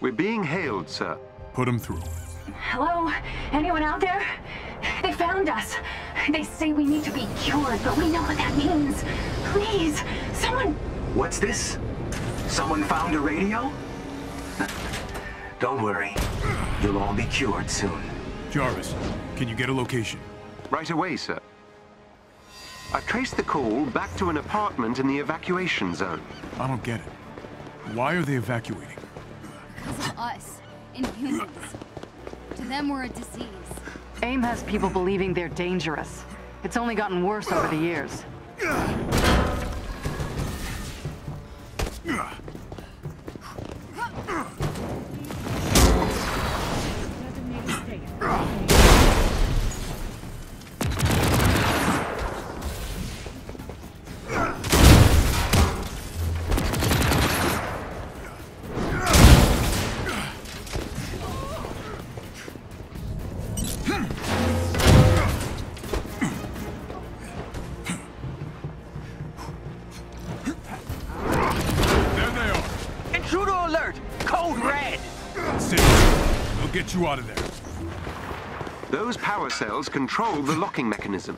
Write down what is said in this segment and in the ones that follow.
We're being hailed, sir. Put him through. Hello? Anyone out there? They found us. They say we need to be cured, but we know what that means. Please, someone... What's this? Someone found a radio? Don't worry. You'll all be cured soon. Jarvis, can you get a location? Right away, sir. I've traced the call back to an apartment in the evacuation zone. I don't get it. Why are they evacuating? Because of us, inhumans. To them, we're a disease. AIM has people believing they're dangerous. It's only gotten worse over the years. You out of there. Those power cells control the locking mechanism.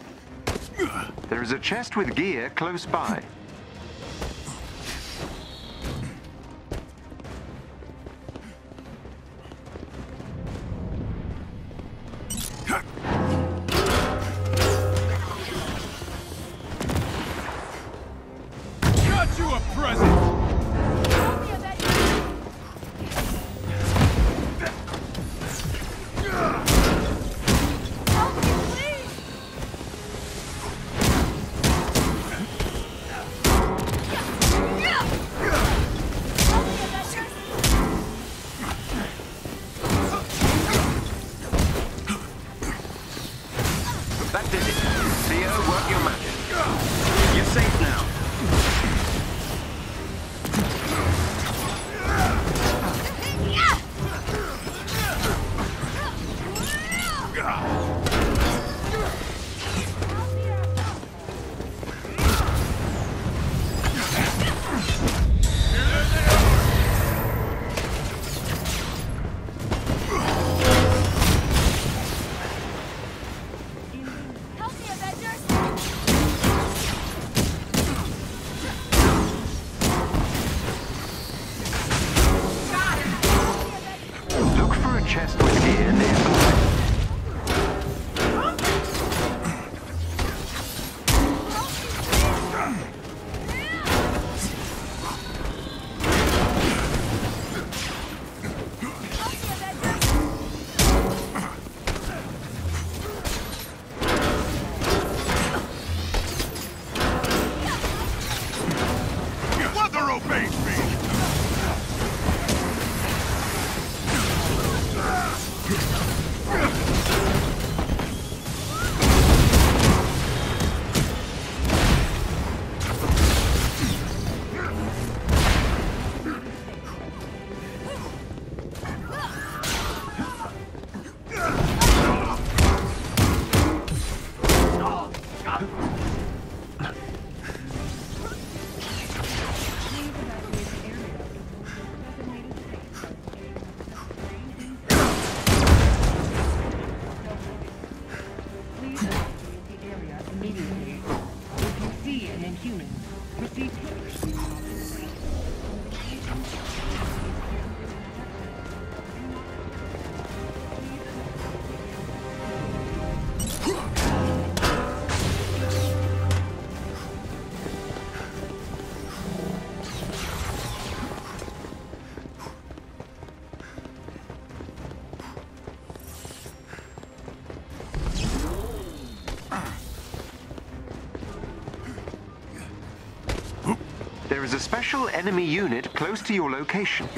There is a chest with gear close by. Safe now. There is a special enemy unit close to your location.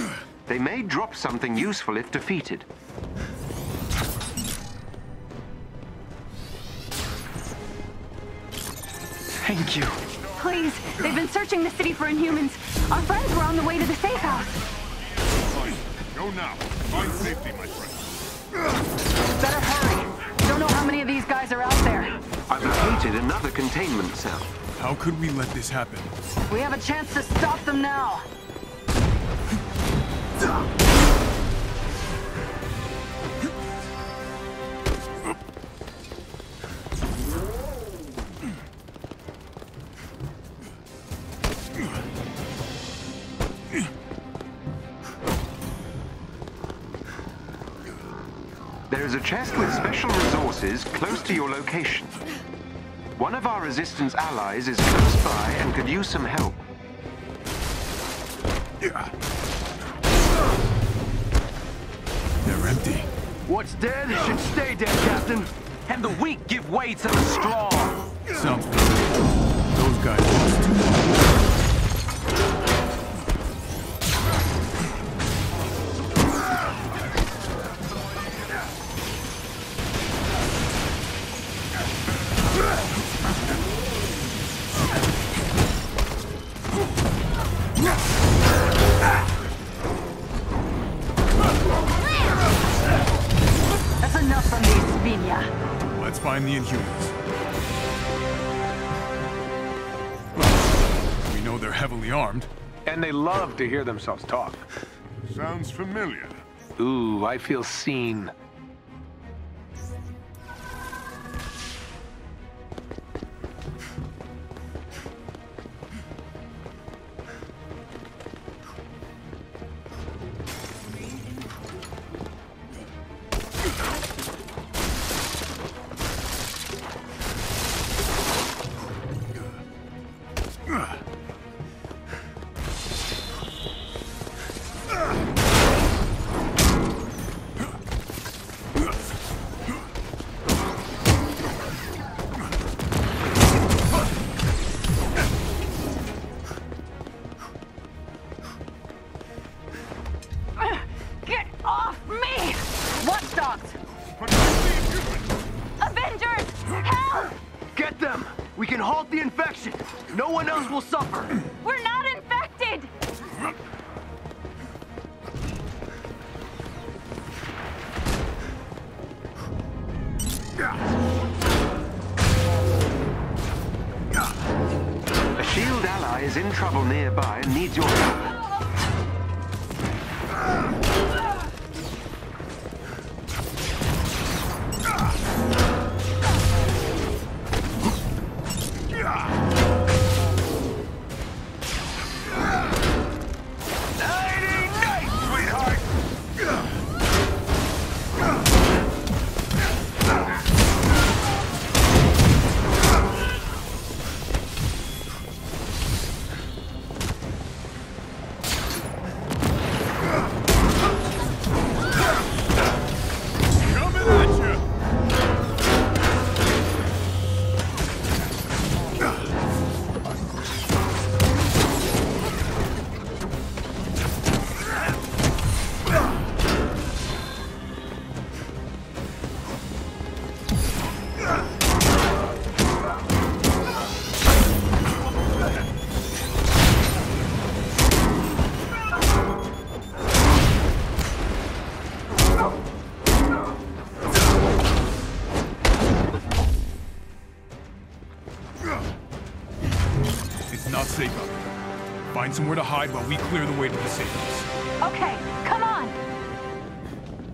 They may drop something useful if defeated. Thank you. Please, they've been searching the city for Inhumans. Our friends were on the way to the safe house. Fine. Go now. Find safety, my friend. Better hurry. Don't know how many of these guys are out there. I've located another containment cell. How could we let this happen? We have a chance to stop them now. There's a chest with special resources close to your location. One of our resistance allies is close by and could use some help. They're empty. What's dead should stay dead, Captain. And the weak give way to the strong. Sounds good. Those guys lost too much. Know heavily armed. And they love to hear themselves talk. Sounds familiar. Ooh, I feel seen. Halt the infection. No one else will suffer. We're not infected! A shield ally is in trouble nearby and needs your help. Safe out there. Find somewhere to hide while we clear the way to the safe house. Okay, come on!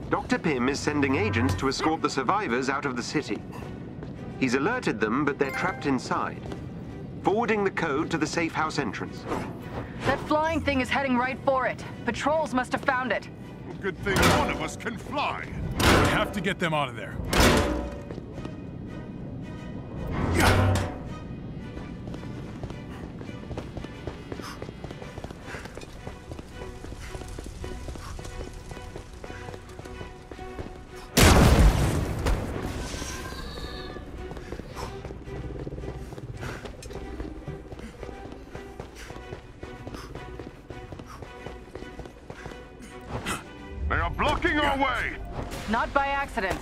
Dr. Pym is sending agents to escort the survivors out of the city. He's alerted them, but they're trapped inside. Forwarding the code to the safe house entrance. That flying thing is heading right for it. Patrols must have found it. Good thing one of us can fly. We have to get them out of there. Not by accident.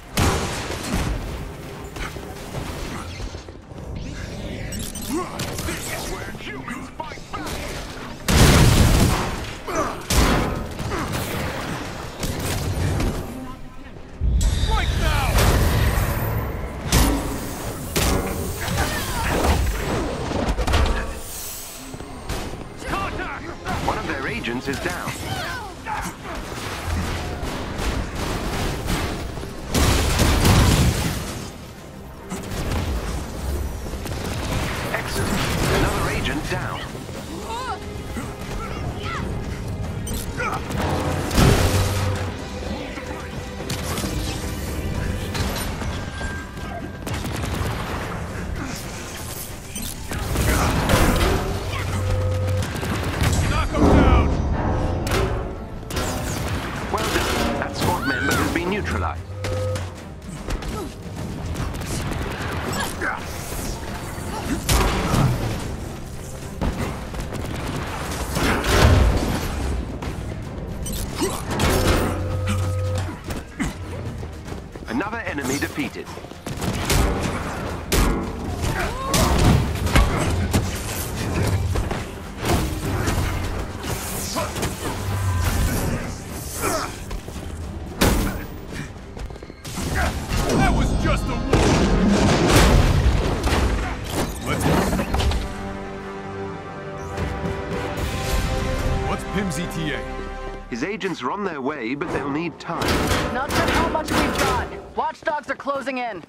Pym's ETA? His agents are on their way, but they'll need time. Not sure how much we've got. Watchdogs are closing in.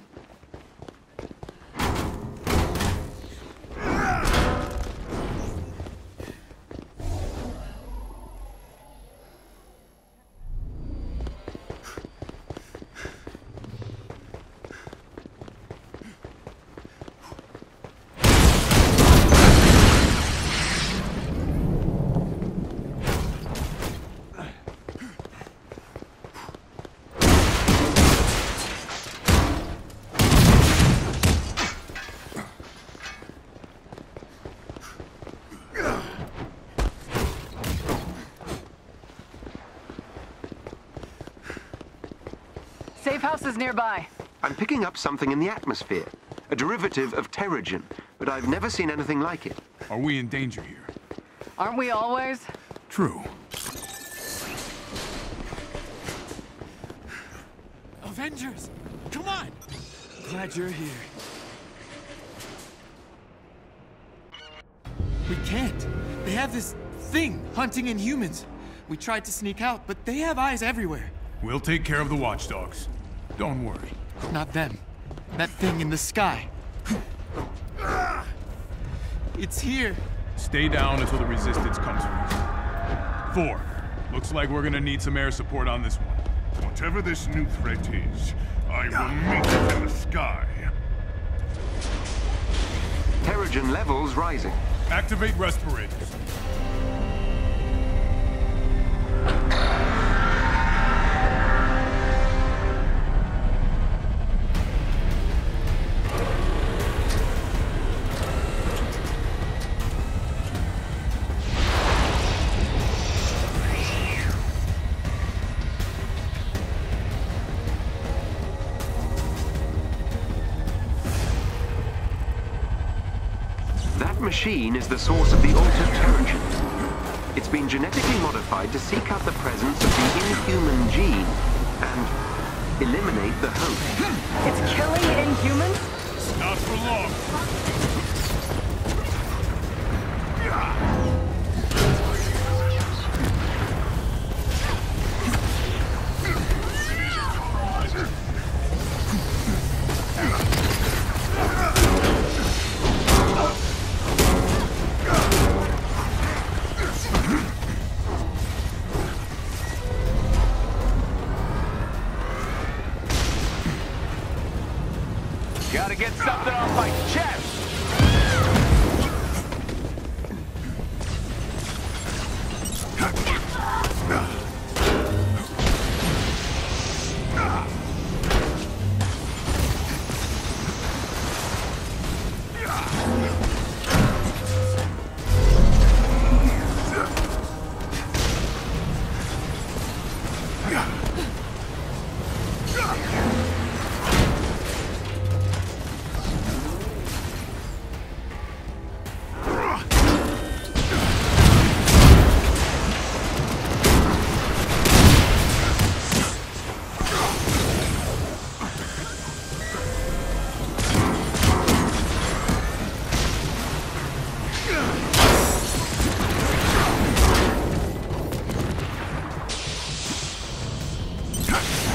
Safe house is nearby. I'm picking up something in the atmosphere, a derivative of Terrigen, but I've never seen anything like it. Are we in danger here? Aren't we always? True. Avengers! Come on! Glad you're here. We can't. They have this thing hunting Inhumans. We tried to sneak out, but they have eyes everywhere. We'll take care of the watchdogs. Don't worry. Not them. That thing in the sky. It's here. Stay down until the resistance comes for us. Four. Looks like we're gonna need some air support on this one. Whatever this new threat is, I will meet it in the sky. Terrigen levels rising. Activate respirators. Is the source of the altered Terrigen. It's been genetically modified to seek out the presence of the inhuman gene and eliminate the host. It's killing Inhumans? Not for long. Ha!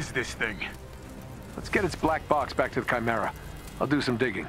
Is this thing? Let's get its black box back to the Chimera. I'll do some digging.